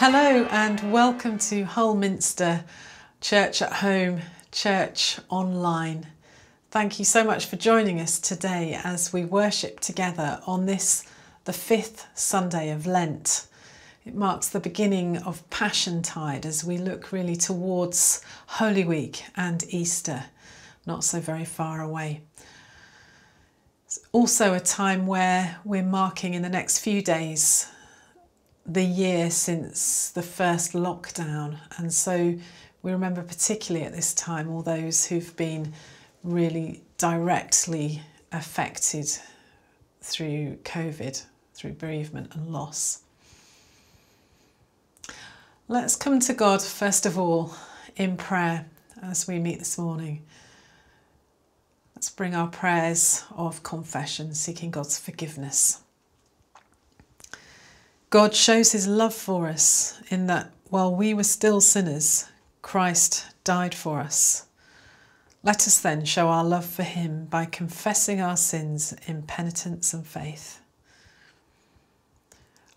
Hello and welcome to Hull-Minster Church at Home, Church Online. Thank you so much for joining us today as we worship together on this, the fifth Sunday of Lent. It marks the beginning of Passion Tide as we look really towards Holy Week and Easter, not so very far away. It's also a time where we're marking in the next few days the year since the first lockdown. And so we remember, particularly at this time, all those who've been really directly affected through COVID, through bereavement and loss. Let's come to God first of all in prayer as we meet this morning. Let's bring our prayers of confession, seeking God's forgiveness. God shows his love for us in that while we were still sinners, Christ died for us. Let us then show our love for him by confessing our sins in penitence and faith.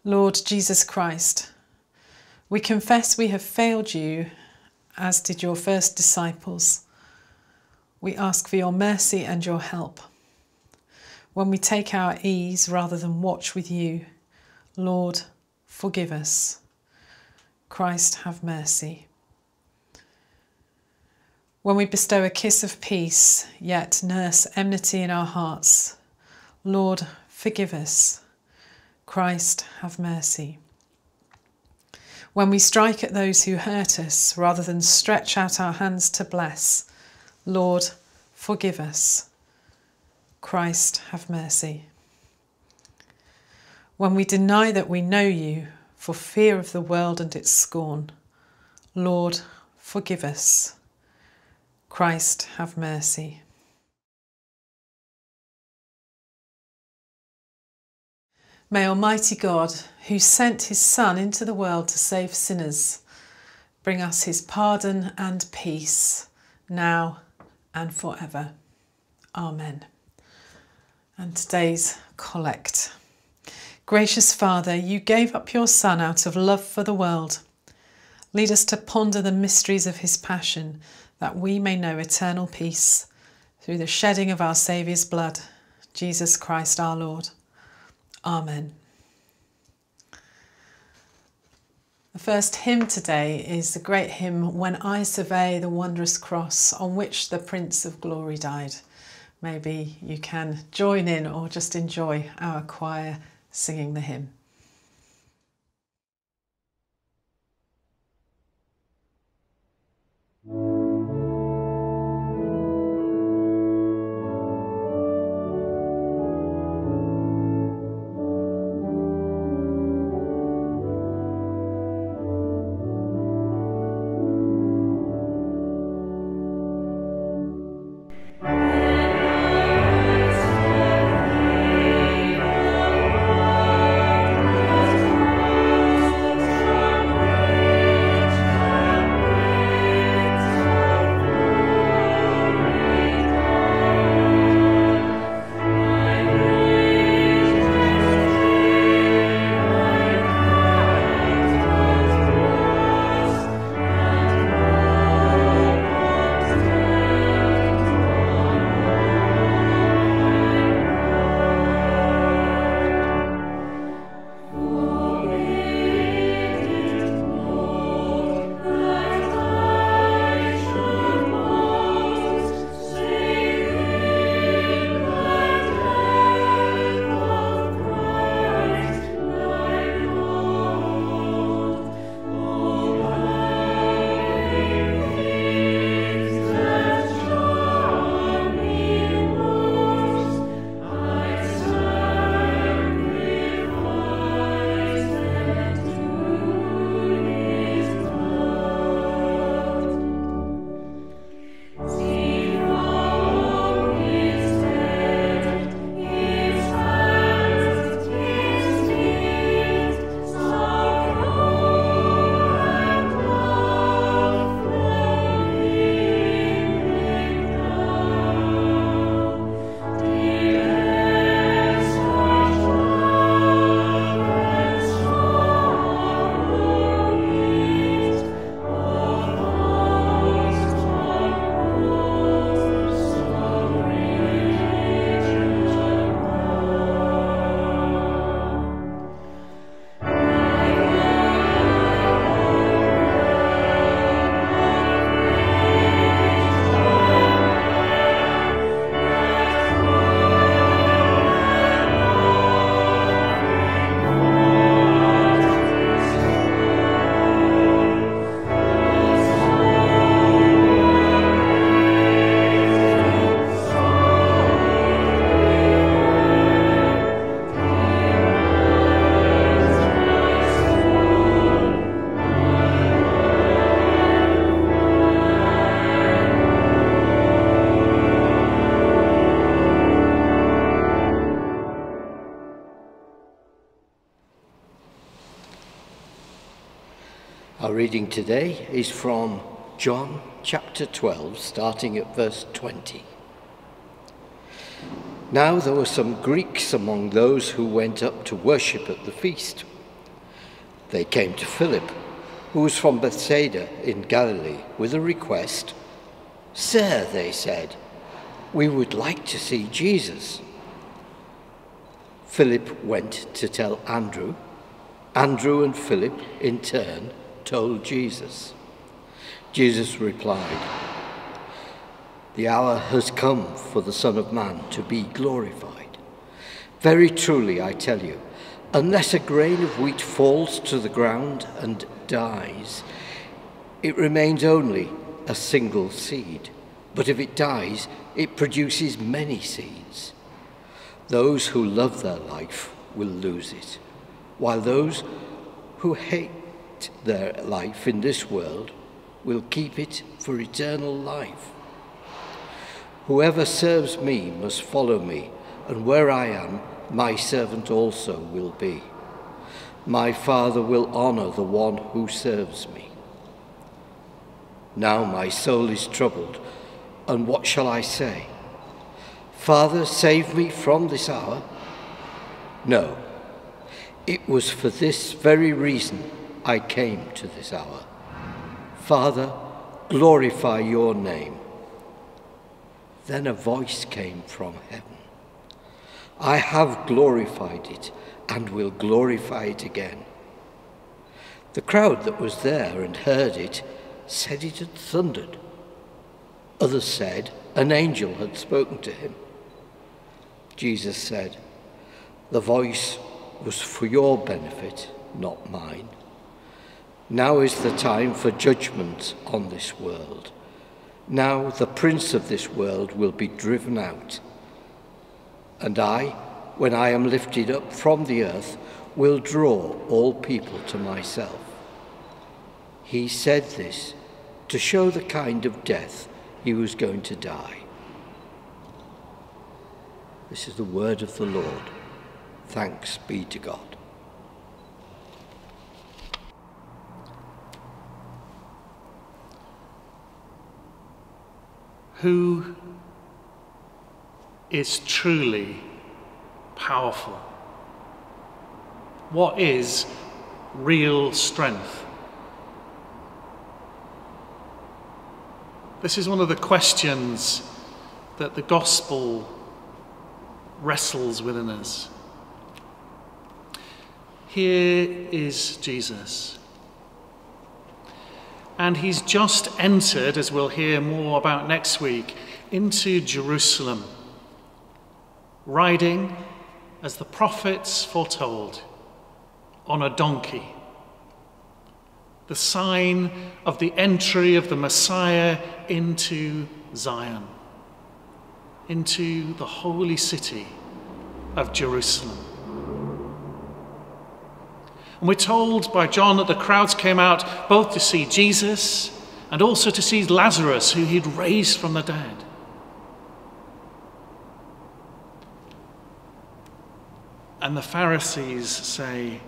Lord Jesus Christ, we confess we have failed you, as did your first disciples. We ask for your mercy and your help. When we take our ease rather than watch with you, Lord, forgive us. Christ, have mercy. When we bestow a kiss of peace, yet nurse enmity in our hearts, Lord, forgive us. Christ, have mercy. When we strike at those who hurt us rather than stretch out our hands to bless, Lord, forgive us. Christ, have mercy when we deny that we know you for fear of the world and its scorn. Lord, forgive us. Christ, have mercy. May Almighty God, who sent his Son into the world to save sinners, bring us his pardon and peace, now and forever. Amen. And today's collect. Gracious Father, you gave up your Son out of love for the world. Lead us to ponder the mysteries of his passion, that we may know eternal peace through the shedding of our Saviour's blood, Jesus Christ our Lord. Amen. The first hymn today is the great hymn, When I Survey the Wondrous Cross on which the Prince of Glory died. Maybe you can join in or just enjoy our choir singing the hymn. Reading today is from John chapter 12, starting at verse 20. Now there were some Greeks among those who went up to worship at the feast. They came to Philip, who was from Bethsaida in Galilee, with a request. Sir, they said, we would like to see Jesus. Philip went to tell Andrew. Andrew and Philip, in turn, told Jesus. Jesus replied, The hour has come for the Son of Man to be glorified. Very truly, I tell you, unless a grain of wheat falls to the ground and dies, it remains only a single seed. But if it dies, it produces many seeds. Those who love their life will lose it, while those who hate their life in this world will keep it for eternal life. Whoever serves me must follow me, and where I am, my servant also will be. My Father will honor the one who serves me. Now my soul is troubled, and what shall I say? Father, save me from this hour? No, it was for this very reason I came to this hour. Father, glorify your name. Then a voice came from heaven. I have glorified it and will glorify it again. The crowd that was there and heard it said it had thundered. Others said an angel had spoken to him. Jesus said, The voice was for your benefit, not mine. Now is the time for judgment on this world. Now the prince of this world will be driven out. And I, when I am lifted up from the earth, will draw all people to myself. He said this to show the kind of death he was going to die. This is the word of the Lord. Thanks be to God. Who is truly powerful? What is real strength? This is one of the questions that the gospel wrestles within us. Here is Jesus. And he's just entered, as we'll hear more about next week, into Jerusalem, riding, as the prophets foretold, on a donkey. The sign of the entry of the Messiah into Zion, into the holy city of Jerusalem. And we're told by John that the crowds came out both to see Jesus and also to see Lazarus, who he'd raised from the dead. And the Pharisees say,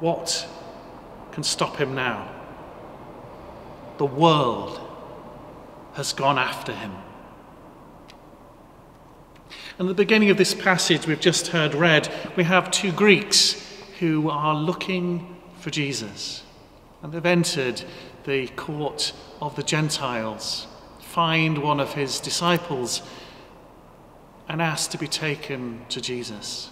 What can stop him now? The world has gone after him. And at the beginning of this passage we've just heard read, we have two Greeks who are looking for Jesus. And they've entered the court of the Gentiles, find one of his disciples, and ask to be taken to Jesus.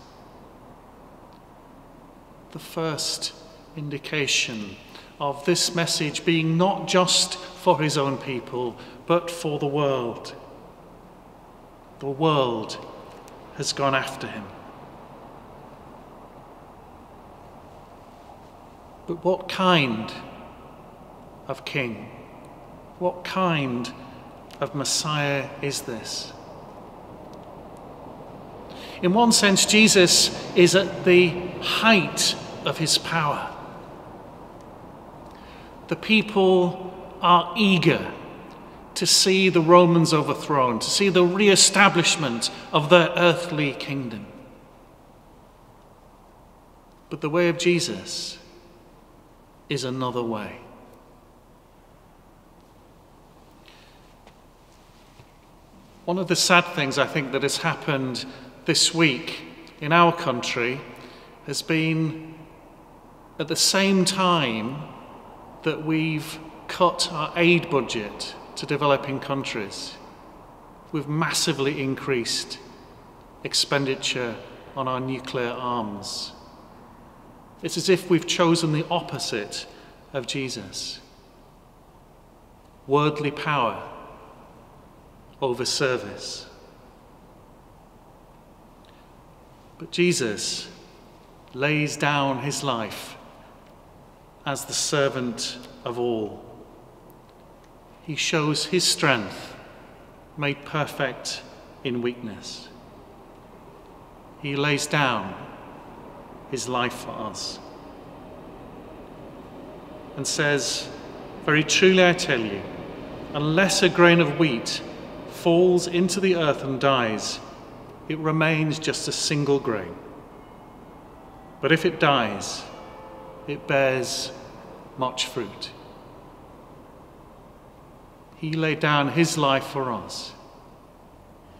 The first indication of this message being not just for his own people, but for the world. The world has gone after him. But what kind of king? What kind of Messiah is this? In one sense, Jesus is at the height of his power. The people are eager to see the Romans overthrown, to see the re establishment of their earthly kingdom. But the way of Jesus is another way. One of the sad things I think that has happened this week in our country has been at the same time that we've cut our aid budget to developing countries, we've massively increased expenditure on our nuclear arms. It's as if we've chosen the opposite of Jesus worldly power over service. But Jesus lays down his life as the servant of all. He shows his strength made perfect in weakness. He lays down his life for us and says, Very truly I tell you, unless a grain of wheat falls into the earth and dies, it remains just a single grain. But if it dies, it bears much fruit. He laid down his life for us,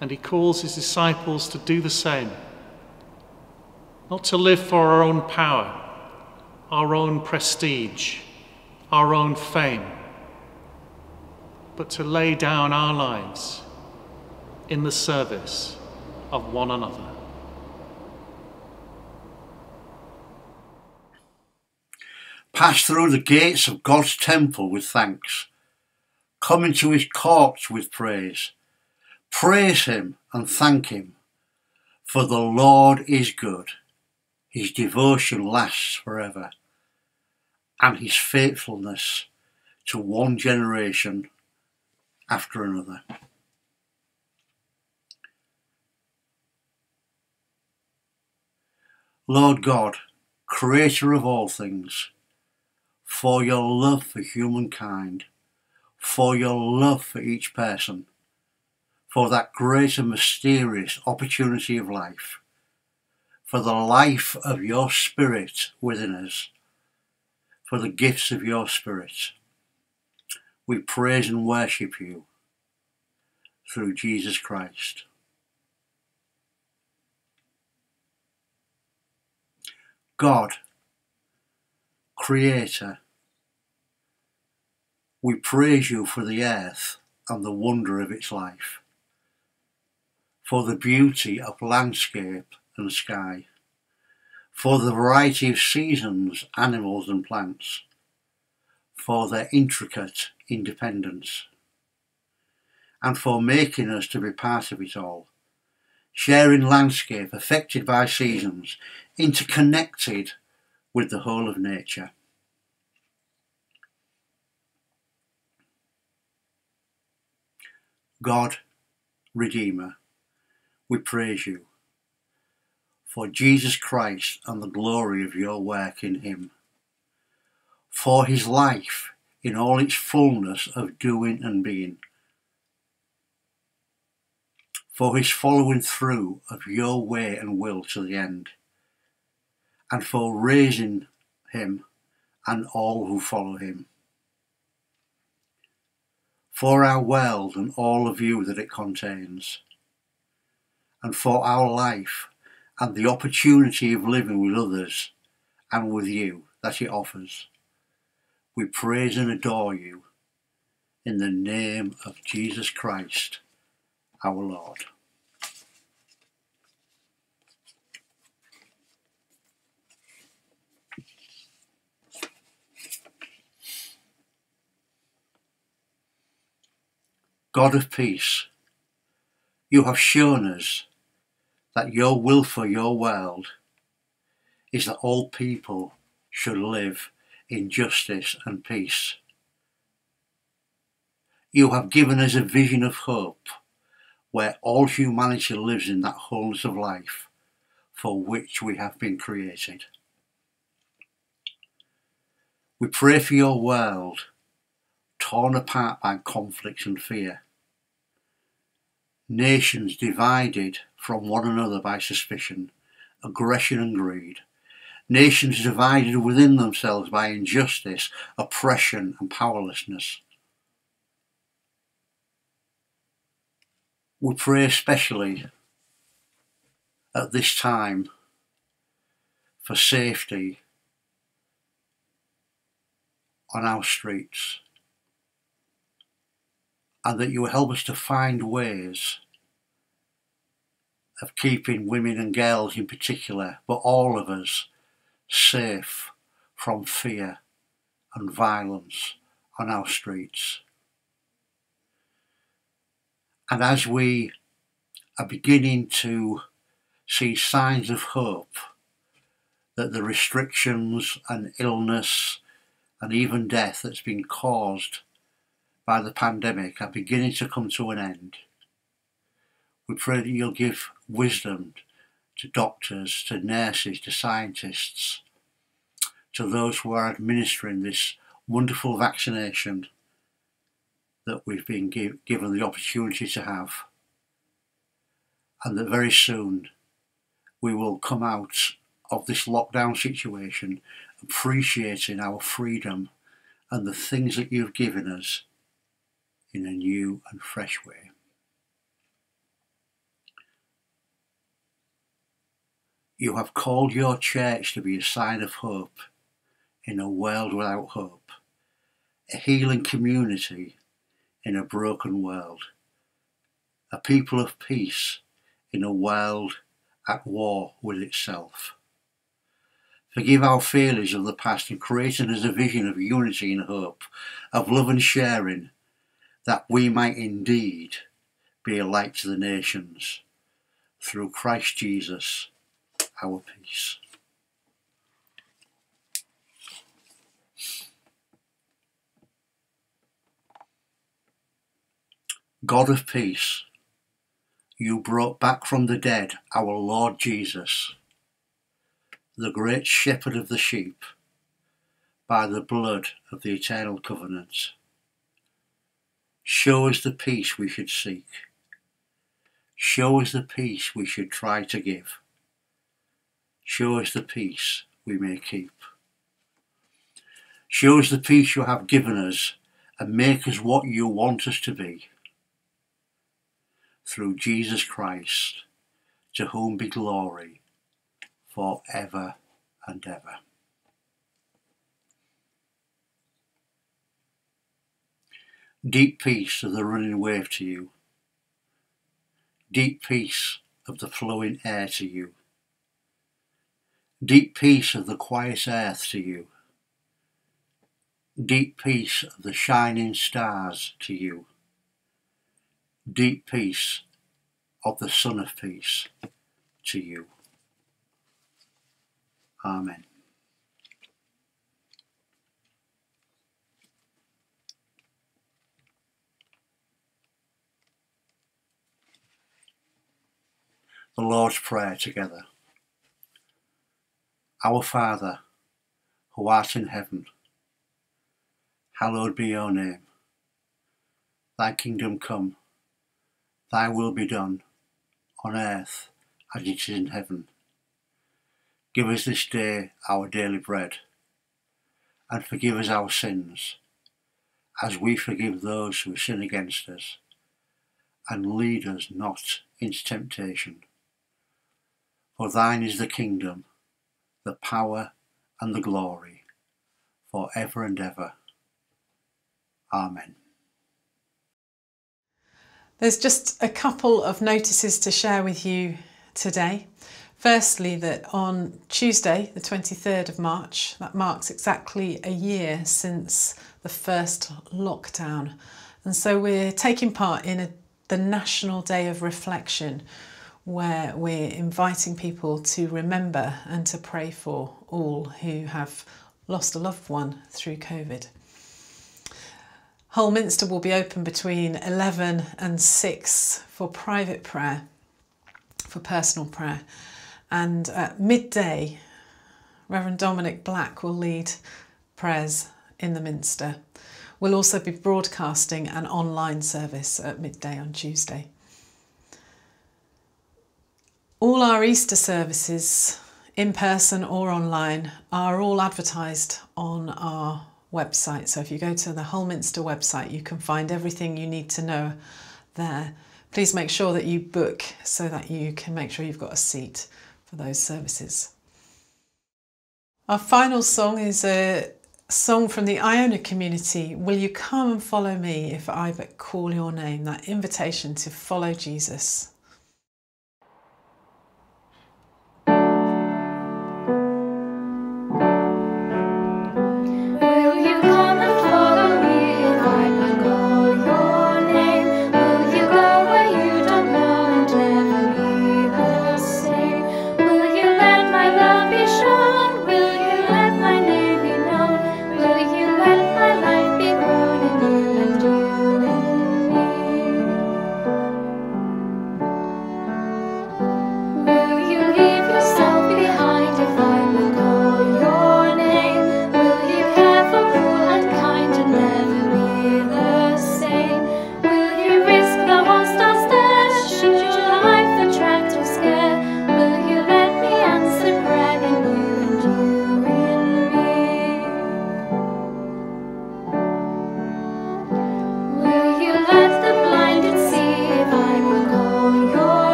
and he calls his disciples to do the same. Not to live for our own power, our own prestige, our own fame, but to lay down our lives in the service of one another. Pass through the gates of God's temple with thanks. Come into his courts with praise. Praise him and thank him, for the Lord is good. His devotion lasts forever, and his faithfulness to one generation after another. Lord God, creator of all things, for your love for humankind, for your love for each person, for that great and mysterious opportunity of life, for the life of your Spirit within us, for the gifts of your Spirit. We praise and worship you through Jesus Christ. God, Creator, we praise you for the earth and the wonder of its life, for the beauty of landscape and sky, for the variety of seasons, animals and plants, for their intricate independence, and for making us to be part of it all sharing landscape affected by seasons, interconnected with the whole of nature. God, Redeemer, we praise you for Jesus Christ and the glory of your work in him, for his life in all its fullness of doing and being for his following through of your way and will to the end, and for raising him and all who follow him. For our world and all of you that it contains, and for our life and the opportunity of living with others and with you that it offers. We praise and adore you in the name of Jesus Christ our Lord. God of peace, you have shown us that your will for your world is that all people should live in justice and peace. You have given us a vision of hope where all humanity lives in that wholeness of life for which we have been created. We pray for your world, torn apart by conflict and fear. Nations divided from one another by suspicion, aggression and greed. nations divided within themselves by injustice, oppression, and powerlessness. We pray especially at this time for safety on our streets and that you will help us to find ways of keeping women and girls in particular, but all of us, safe from fear and violence on our streets. And as we are beginning to see signs of hope that the restrictions and illness and even death that's been caused by the pandemic are beginning to come to an end, we pray that you'll give wisdom to doctors, to nurses, to scientists, to those who are administering this wonderful vaccination that we've been give, given the opportunity to have. And that very soon we will come out of this lockdown situation appreciating our freedom and the things that you've given us in a new and fresh way. You have called your church to be a sign of hope in a world without hope, a healing community in a broken world, a people of peace in a world at war with itself. Forgive our failures of the past and create in us a vision of unity and hope, of love and sharing, that we might indeed be a light to the nations through Christ Jesus our peace. God of peace, you brought back from the dead our Lord Jesus, the great shepherd of the sheep, by the blood of the eternal covenant. Show us the peace we should seek. Show us the peace we should try to give. Show us the peace we may keep. Show us the peace you have given us and make us what you want us to be. Through Jesus Christ, to whom be glory for ever and ever. Deep peace of the running wave to you. Deep peace of the flowing air to you Deep peace of the quiet earth to you. Deep peace of the shining stars to you. Deep peace of the Son of Peace to you. Amen. The Lord's Prayer together. Our Father, who art in heaven, hallowed be your name. Thy kingdom come, thy will be done, on earth as it is in heaven. Give us this day our daily bread, and forgive us our sins, as we forgive those who sin against us. And lead us not into temptation. For thine is the kingdom, the power and the glory for ever and ever. Amen. There's just a couple of notices to share with you today. Firstly, that on Tuesday, the 23rd of March, that marks exactly a year since the first lockdown. And so we're taking part in a, the National Day of Reflection, where we're inviting people to remember and to pray for all who have lost a loved one through COVID. Hull Minster will be open between 11 and 6 for private prayer, for personal prayer, and at midday, Reverend Dominic Black will lead prayers in the Minster. We'll also be broadcasting an online service at midday on Tuesday. All our Easter services in person or online, are all advertised on our website. So if you go to the Hull Minster website, you can find everything you need to know there. Please make sure that you book so that you can make sure you've got a seat for those services. Our final song is a song from the Iona community Will you come and follow me if I but call your name? That invitation to follow Jesus.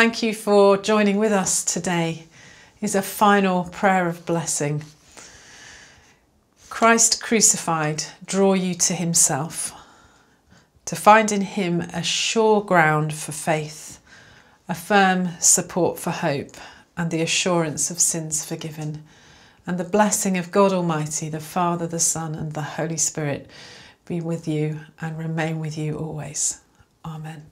Thank you for joining with us today. Is a final prayer of blessing. Christ crucified, draw you to himself, to find in him a sure ground for faith, a firm support for hope, and the assurance of sins forgiven, and the blessing of God Almighty, the Father, the Son, and the Holy Spirit be with you and remain with you always. Amen.